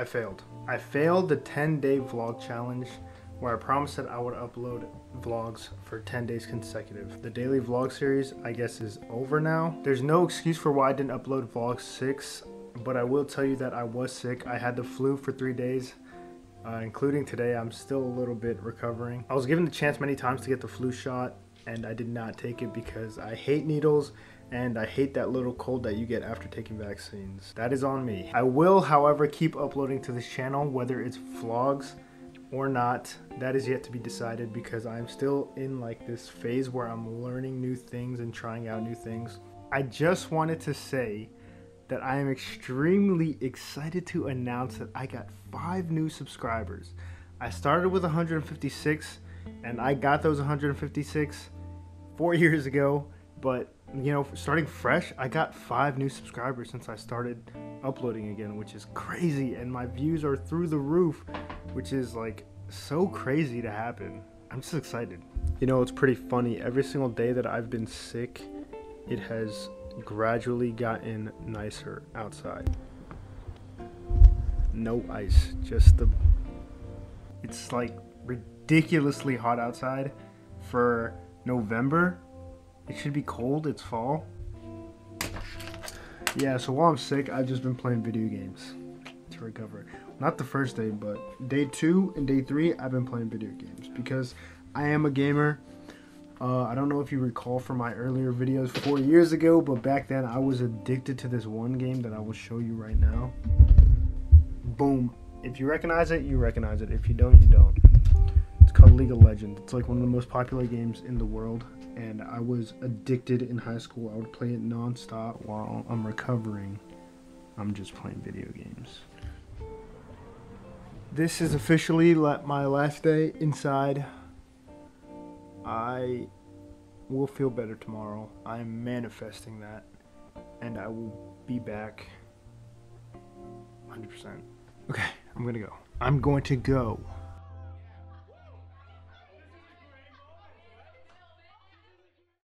I failed. I failed the 10 day vlog challenge where I promised that I would upload vlogs for 10 days consecutive. The daily vlog series, I guess, is over now. There's no excuse for why I didn't upload vlog 6, but I will tell you that I was sick. I had the flu for three days. Uh, including today, I'm still a little bit recovering. I was given the chance many times to get the flu shot, and I did not take it because I hate needles and I hate that little cold that you get after taking vaccines. That is on me. I will, however, keep uploading to this channel, whether it's vlogs or not. That is yet to be decided because I'm still in like this phase where I'm learning new things and trying out new things. I just wanted to say that I am extremely excited to announce that I got five new subscribers. I started with 156 and I got those 156 four years ago, but you know, starting fresh, I got five new subscribers since I started uploading again, which is crazy. And my views are through the roof, which is like so crazy to happen. I'm just excited. You know, it's pretty funny. Every single day that I've been sick, it has gradually gotten nicer outside. No ice, just the. It's like ridiculously hot outside for November it should be cold, it's fall. Yeah, so while I'm sick, I've just been playing video games to recover. Not the first day, but day two and day three, I've been playing video games because I am a gamer. Uh, I don't know if you recall from my earlier videos four years ago, but back then I was addicted to this one game that I will show you right now. Boom. If you recognize it, you recognize it. If you don't, you don't. It's called League of Legends. It's like one of the most popular games in the world and I was addicted in high school. I would play it nonstop while I'm recovering. I'm just playing video games. This is officially my last day inside. I will feel better tomorrow. I'm manifesting that, and I will be back 100%. Okay, I'm gonna go. I'm going to go.